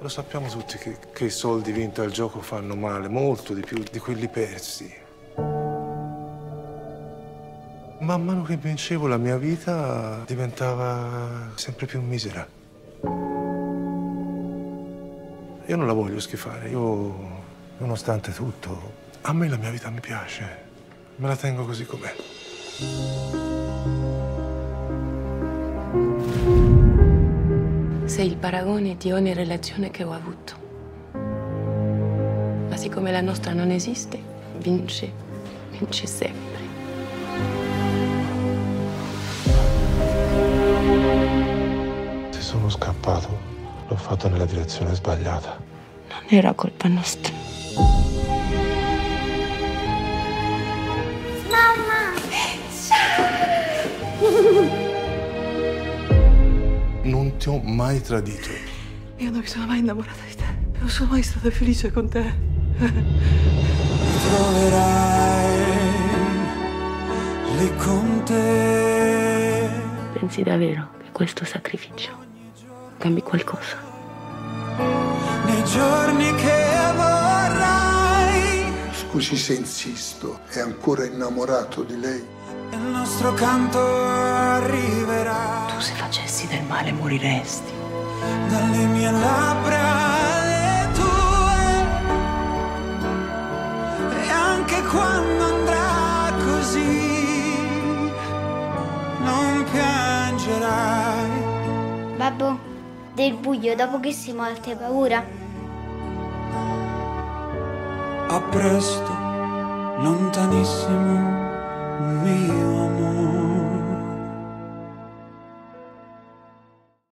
Lo sappiamo tutti che, che i soldi vinti al gioco fanno male, molto di più di quelli persi. Man mano che vincevo la mia vita diventava sempre più misera. Io non la voglio schifare, io, nonostante tutto, a me la mia vita mi piace. Me la tengo così com'è. Sei il paragone di ogni relazione che ho avuto. Ma siccome la nostra non esiste, vince, vince sempre. Se sono scappato, l'ho fatto nella direzione sbagliata. Non era colpa nostra. Ti ho mai tradito. Io non mi sono mai innamorata di te. Non sono mai stata felice con te. troverai lì con te. Pensi davvero che questo sacrificio cambi qualcosa? Nei giorni che vorrai, Scusi se insisto, è ancora innamorato di lei? il nostro canto arriverà del male moriresti. dalle mie labbra alle tue. E anche quando andrà così, non piangerai. Babbo, del buio dopo che si morte hai paura? A presto, lontanissimo, mio amore.